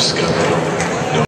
Sky.